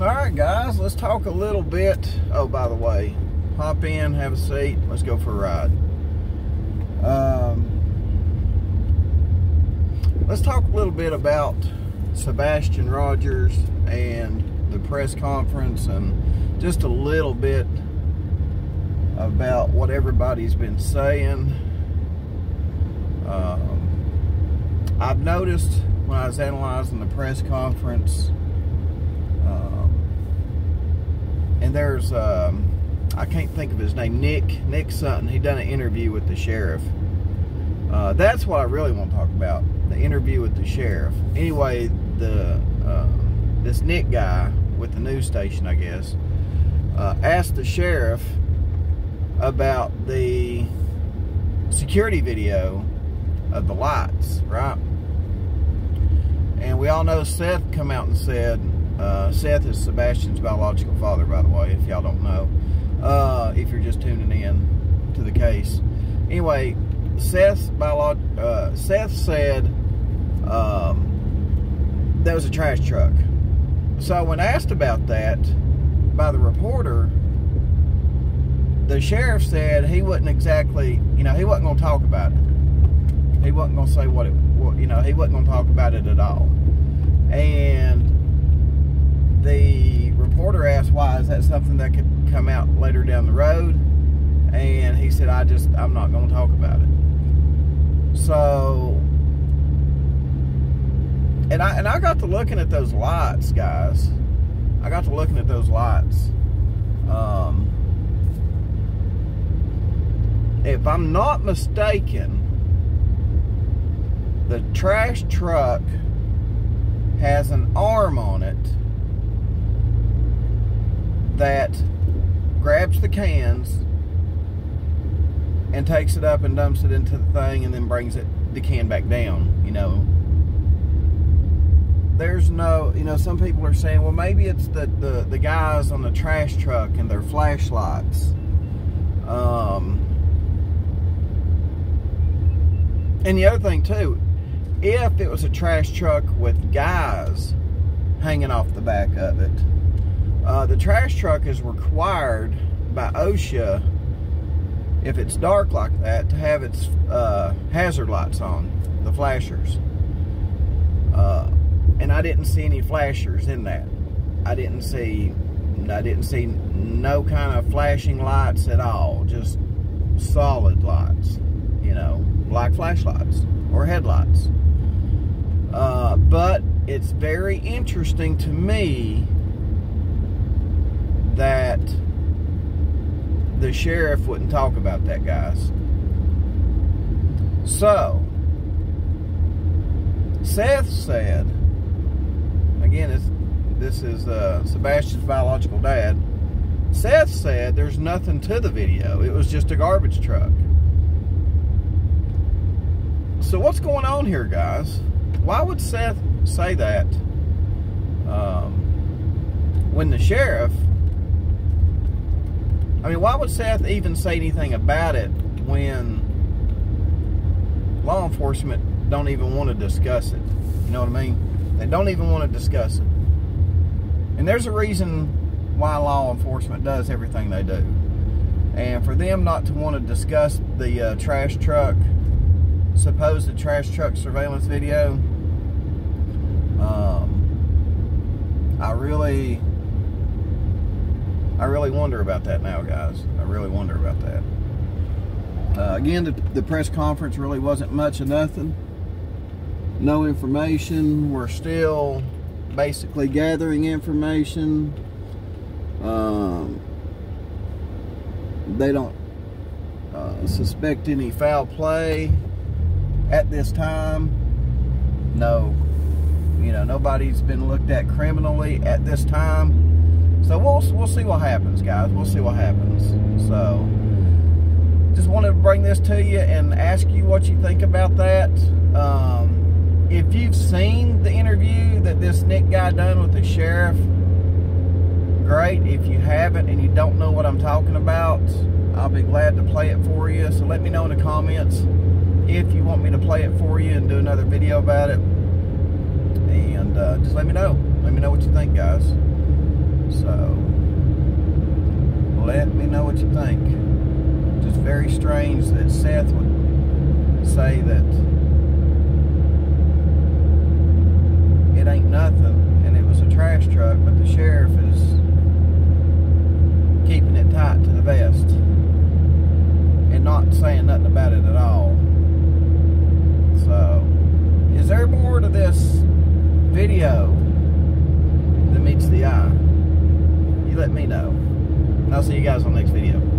All right, guys, let's talk a little bit. Oh, by the way, hop in, have a seat, let's go for a ride. Um, let's talk a little bit about Sebastian Rogers and the press conference and just a little bit about what everybody's been saying. Um, I've noticed when I was analyzing the press conference and there's um, I can't think of his name, Nick Nick Sutton. He done an interview with the sheriff. Uh, that's what I really want to talk about, the interview with the sheriff. Anyway, the uh, this Nick guy with the news station, I guess, uh, asked the sheriff about the security video of the lights, right? And we all know Seth come out and said uh, Seth is Sebastian's biological father, by the way, if y'all don't know. Uh, if you're just tuning in to the case. Anyway, Seth's biolog- uh, Seth said um, that was a trash truck. So when asked about that by the reporter, the sheriff said he wasn't exactly, you know, he wasn't going to talk about it. He wasn't going to say what it, what, you know, he wasn't going to talk about it at all. And the reporter asked why is that something that could come out later down the road? And he said i just i'm not going to talk about it. So and i and i got to looking at those lights guys. I got to looking at those lights um if i'm not mistaken the trash truck has an arm on it that grabs the cans and takes it up and dumps it into the thing and then brings it the can back down, you know. There's no, you know, some people are saying, well, maybe it's the, the, the guys on the trash truck and their flashlights. Um, and the other thing, too, if it was a trash truck with guys hanging off the back of it, uh, the trash truck is required by OSHA, if it's dark like that, to have its uh, hazard lights on, the flashers. Uh, and I didn't see any flashers in that. I didn't see, I didn't see no kind of flashing lights at all. Just solid lights, you know, like flashlights or headlights. Uh, but it's very interesting to me that the sheriff wouldn't talk about that, guys. So, Seth said, again, this is uh, Sebastian's biological dad. Seth said there's nothing to the video. It was just a garbage truck. So what's going on here, guys? Why would Seth say that um, when the sheriff I mean, why would Seth even say anything about it when law enforcement don't even want to discuss it? You know what I mean? They don't even want to discuss it. And there's a reason why law enforcement does everything they do. And for them not to want to discuss the uh, trash truck, supposed trash truck surveillance video, um, I really I really wonder about that now, guys. I really wonder about that. Uh, again, the, the, press conference really wasn't much of nothing. No information. We're still basically gathering information. Um, they don't uh, suspect any foul play at this time. No, you know, nobody's been looked at criminally at this time. So we'll we'll see what happens, guys. We'll see what happens. So just wanted to bring this to you and ask you what you think about that. Um, if you've seen the interview that this Nick guy done with the sheriff, great. If you haven't and you don't know what I'm talking about, I'll be glad to play it for you. So let me know in the comments if you want me to play it for you and do another video about it. And uh, just let me know. Let me know what you think, guys. So, let me know what you think. Just very strange that Seth would say that it ain't nothing and it was a trash truck, but the sheriff is keeping it tight to the vest and not saying nothing about it at all. So, is there more to this video than meets the eye? You let me know. I'll see you guys on the next video.